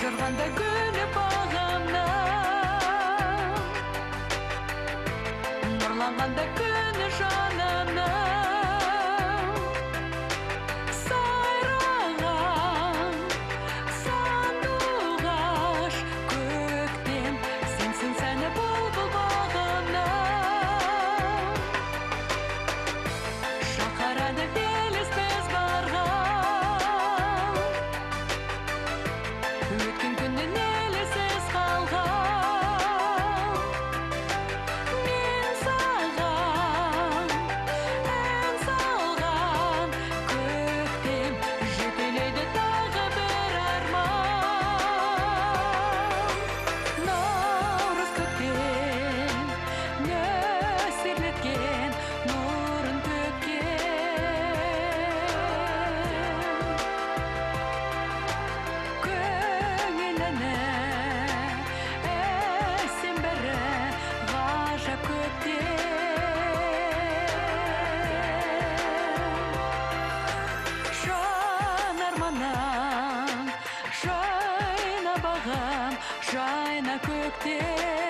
жарғанда гүлі te